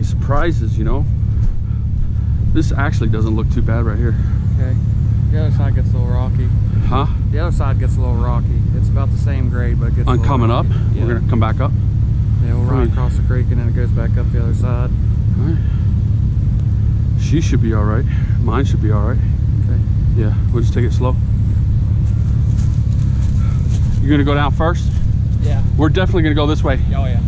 surprises, you know. This actually doesn't look too bad right here. Okay. The other side gets a little rocky. Huh? The other side gets a little rocky. It's about the same grade, but it gets a On coming up. Yeah. we're gonna come back up. yeah, we'll run Right. across the creek and then it goes back up the other side. All right. She should be all right. Mine should be all right. Okay. Yeah, we'll just take it slow. You're gonna go down first? Yeah. We're definitely gonna go this way. Oh yeah.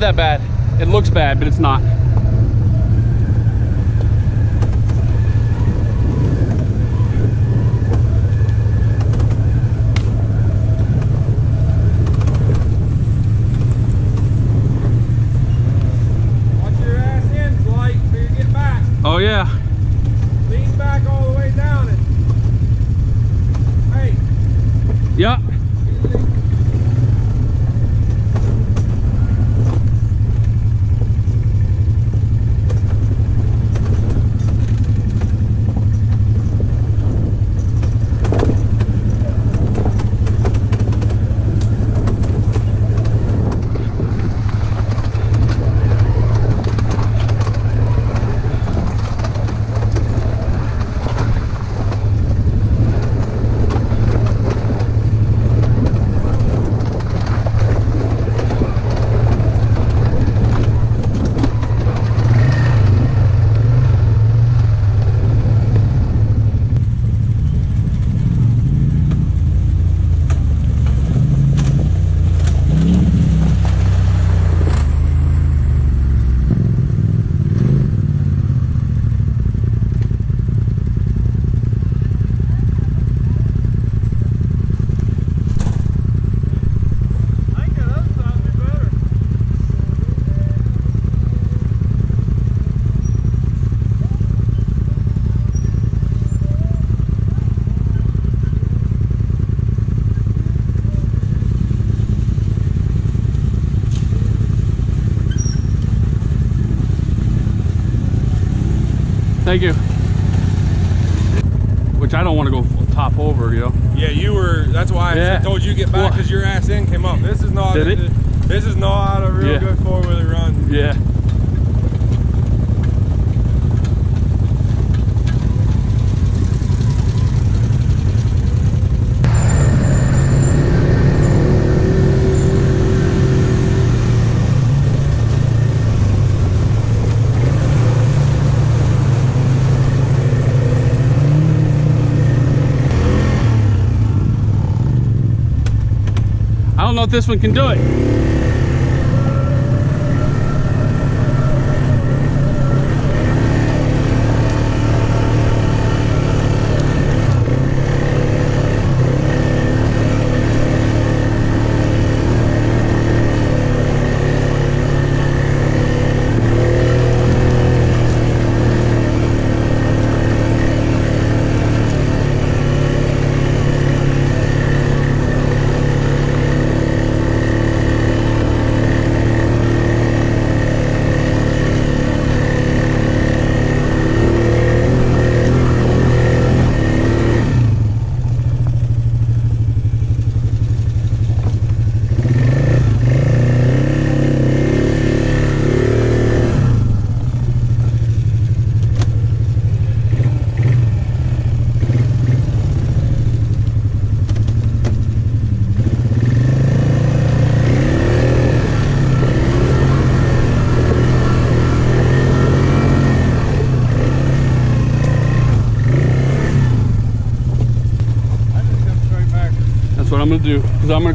Not that bad. It looks bad, but it's not. Watch your ass ends light till you get back. Oh yeah. Lean back all the way down it. Hey, Yeah. Thank you. Which I don't want to go top over, you know. Yeah, you were. That's why I Yeah. told you to get back because your ass in came up. This is not. Did it? This is not a real Yeah. good four wheeler run. Yeah. If this one can do it.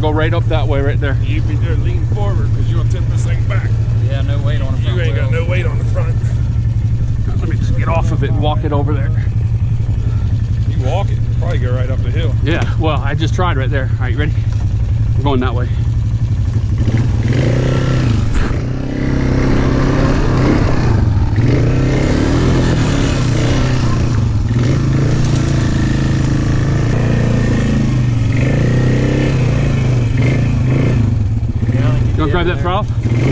Go right up that way right there. You be there, lean forward because you're gonna tip this thing back. Yeah, no weight on the front. You ain't got no weight on the front. Let me just get off of it and walk it over there. You walk it, probably go right up the hill. Yeah, well, I just tried right there. All right, you ready? We're going that way. You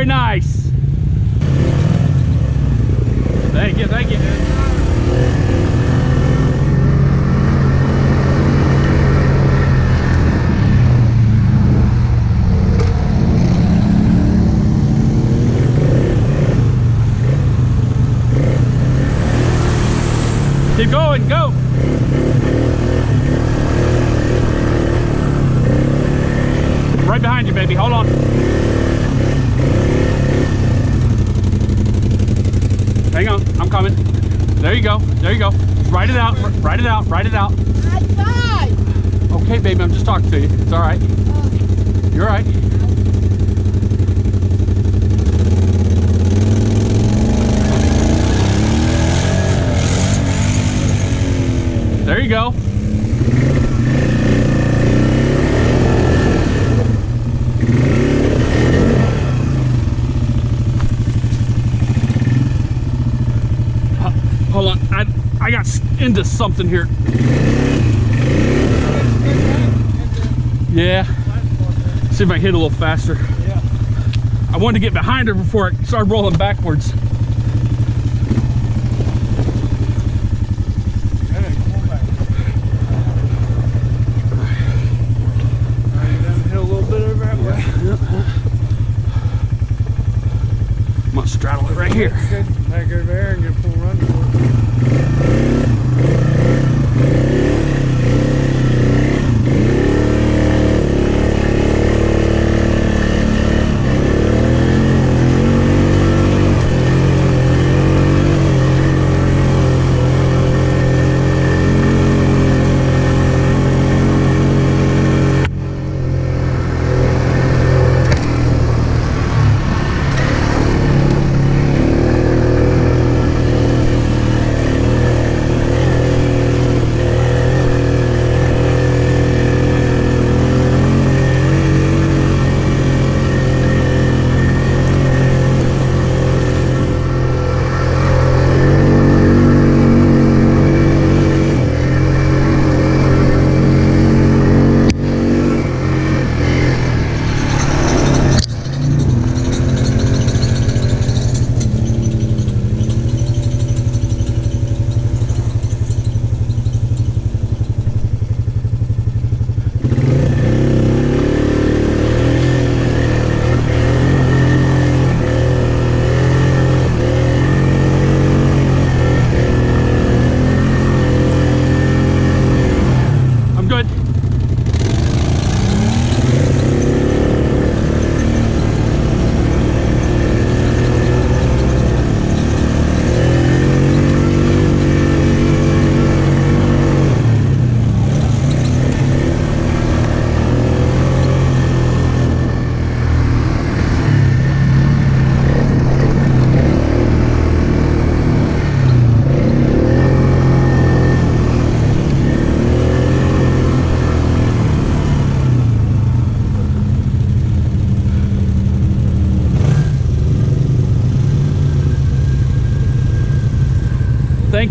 Very nice. Thank you, thank you. There you go. Write it out. Write it out. Write it out. Okay, baby, I'm just talking to you. It's all right. Oh. You're all right. There you go. Something here. Yeah. See if I hit a little faster. Yeah. I wanted to get behind her before it started rolling backwards. Straddle it right here. Good. Back over there and get full run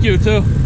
Thank you too.